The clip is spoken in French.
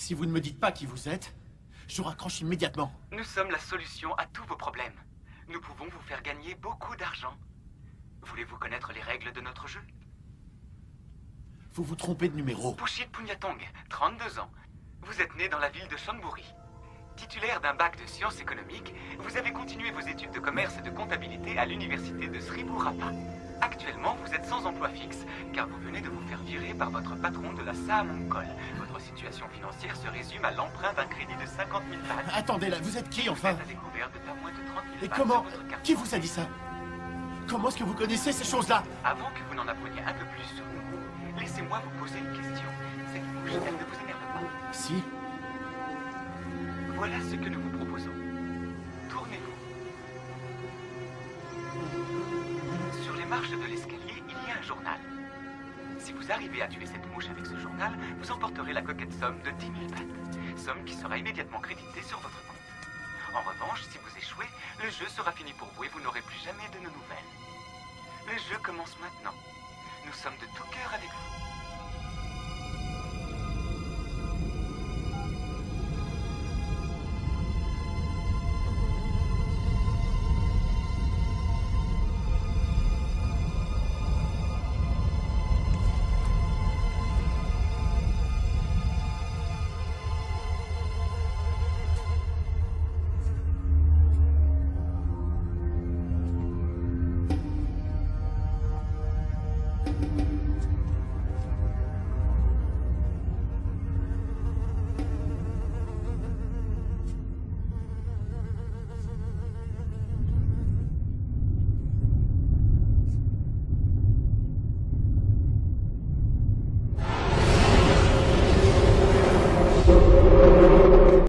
Si vous ne me dites pas qui vous êtes, je raccroche immédiatement. Nous sommes la solution à tous vos problèmes. Nous pouvons vous faire gagner beaucoup d'argent. Voulez-vous connaître les règles de notre jeu? Vous vous trompez de numéro. Pushit Punyatong, 32 ans. Vous êtes né dans la ville de Chonburi. Titulaire d'un bac de sciences économiques, vous avez continué vos études de commerce et de comptabilité à l'université de Sri Burapa. Actuellement, vous êtes sans emploi fixe, car vous venez de vous faire virer par votre patron de la Saamongkol. Votre situation financière se résume à l'emprunt d'un crédit de 50 000 bahts. Attendez là, vous êtes qui enfin Vous êtes à découvert de pas moins de 30 000 Et comment sur votre carte. Qui vous a dit ça Comment est-ce que vous connaissez ces choses-là Avant que vous n'en appreniez un peu plus sur nous, laissez-moi vous poser une question. Cette bouche, elle ne vous énerve pas. Si. Voilà ce que nous vous Marches de l'escalier, il y a un journal. Si vous arrivez à tuer cette mouche avec ce journal, vous emporterez la coquette somme de 10 000 bahts. Somme qui sera immédiatement créditée sur votre compte. En revanche, si vous échouez, le jeu sera fini pour vous et vous n'aurez plus jamais de nos nouvelles. Le jeu commence maintenant. Nous sommes de tout cœur avec vous. フフフフ。